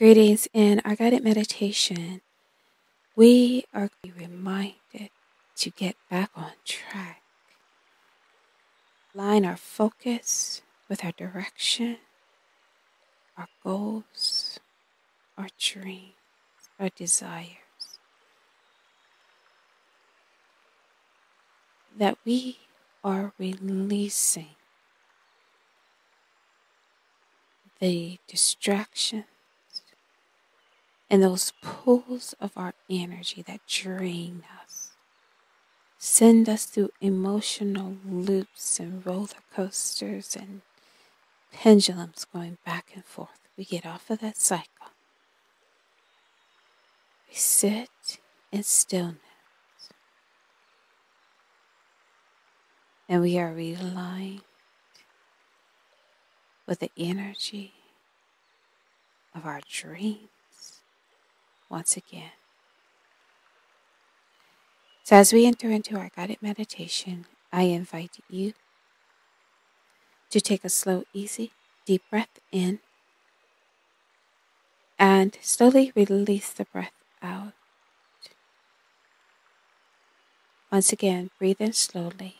Greetings in our guided meditation. We are reminded to get back on track, line our focus with our direction, our goals, our dreams, our desires. That we are releasing the distraction and those pulls of our energy that drain us, send us through emotional loops and roller coasters and pendulums going back and forth. We get off of that cycle. We sit in stillness. And we are realigned with the energy of our dreams once again. So, as we enter into our guided meditation, I invite you to take a slow, easy, deep breath in and slowly release the breath out. Once again, breathe in slowly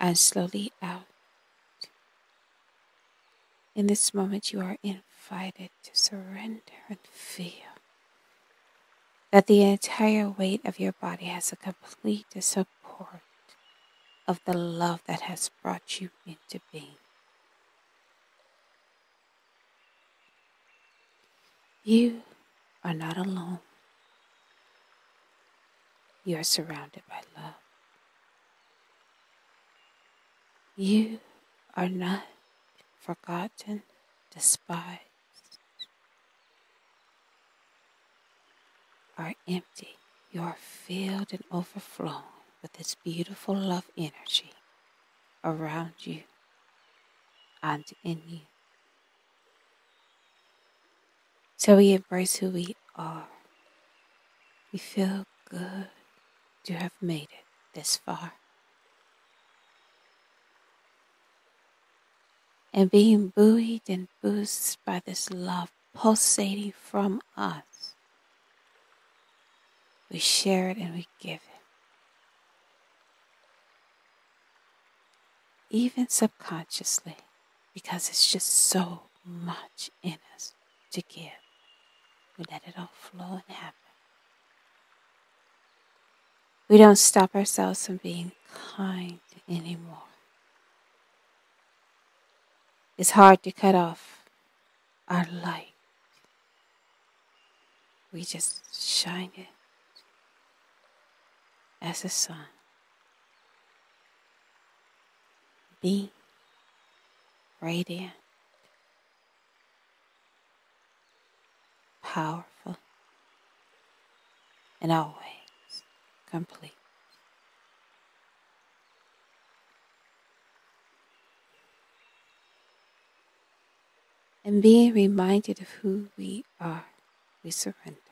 and slowly out. In this moment, you are in invited to surrender and feel that the entire weight of your body has a complete support of the love that has brought you into being. You are not alone. You are surrounded by love. You are not forgotten, despised, are empty, you are filled and overflowing with this beautiful love energy around you and in you. So we embrace who we are. We feel good to have made it this far. And being buoyed and boosted by this love pulsating from us we share it and we give it. Even subconsciously, because it's just so much in us to give. We let it all flow and happen. We don't stop ourselves from being kind anymore. It's hard to cut off our light. We just shine it as a sun. Be radiant, powerful, and always complete. And being reminded of who we are, we surrender.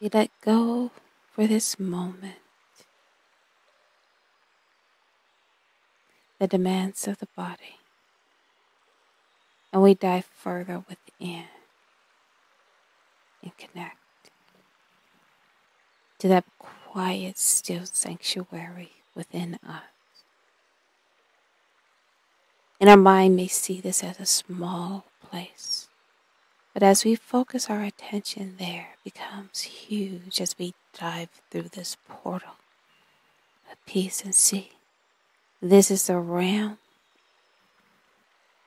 We let go for this moment. The demands of the body. And we dive further within and connect to that quiet, still sanctuary within us. And our mind may see this as a small place but as we focus our attention there, it becomes huge as we dive through this portal of peace and see. This is the realm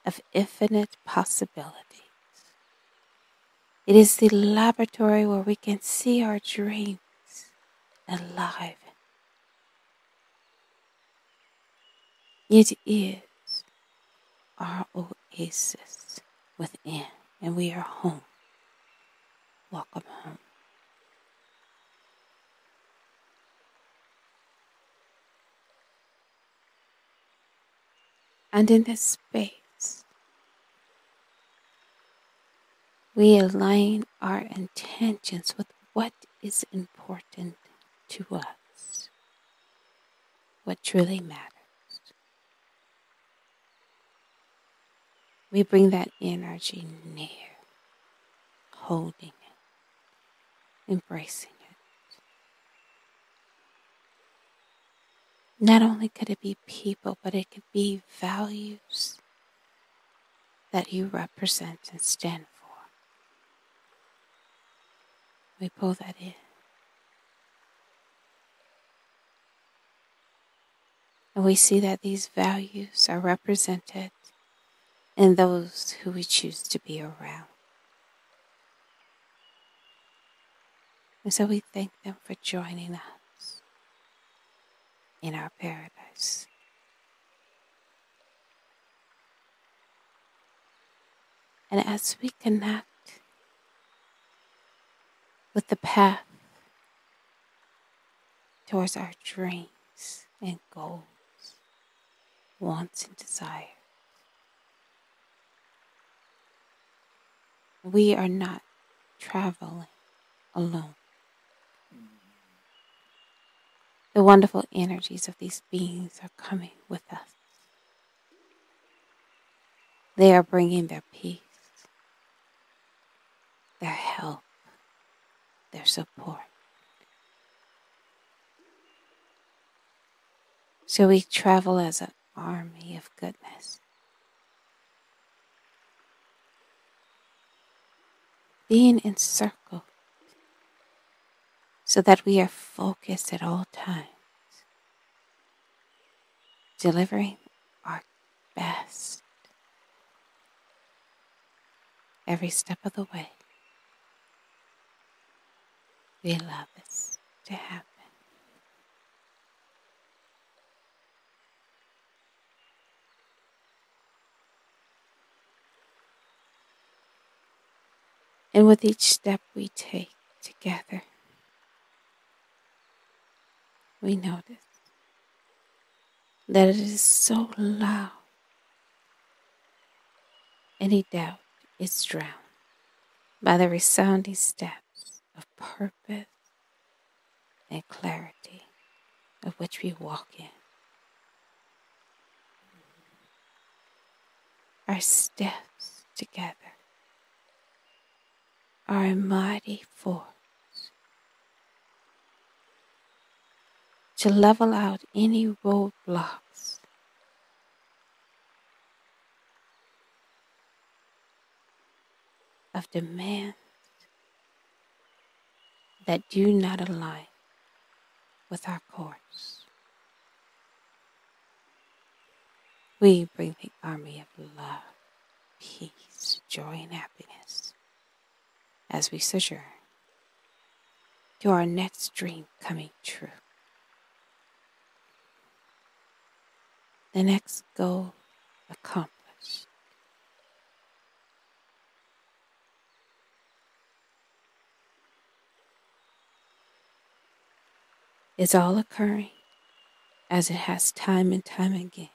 of infinite possibilities. It is the laboratory where we can see our dreams alive. It is our oasis within and we are home. Welcome home. And in this space, we align our intentions with what is important to us, what truly matters. We bring that energy near, holding it, embracing it. Not only could it be people, but it could be values that you represent and stand for. We pull that in. And we see that these values are represented in those who we choose to be around. And so we thank them for joining us in our paradise. And as we connect with the path towards our dreams and goals, wants and desires, we are not traveling alone. The wonderful energies of these beings are coming with us. They are bringing their peace, their help, their support. So we travel as an army of goodness. Being in encircled so that we are focused at all times, delivering our best every step of the way. We allow this to happen. And with each step we take together, we notice that it is so loud. Any doubt is drowned by the resounding steps of purpose and clarity of which we walk in. Our steps together are a mighty force. To level out any roadblocks. Of demands that do not align with our course. We bring the army of love, peace, joy, and happiness as we sojourn to our next dream coming true. The next goal accomplished. It's all occurring as it has time and time again.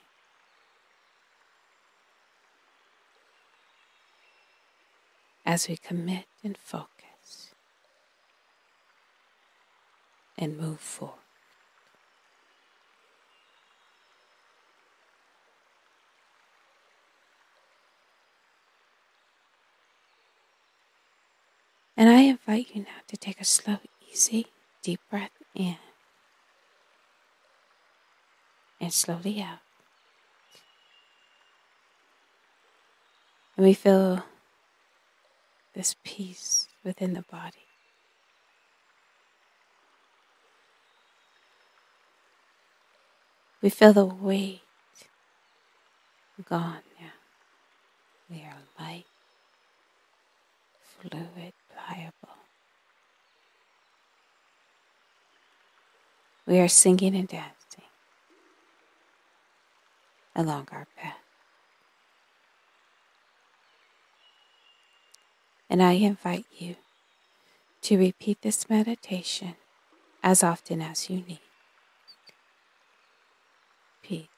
As we commit and focus and move forward. And I invite you now to take a slow, easy, deep breath in and slowly out. And we feel this peace within the body. We feel the weight gone now. We are light, fluid, pliable. We are singing and dancing along our path. And I invite you to repeat this meditation as often as you need. Peace.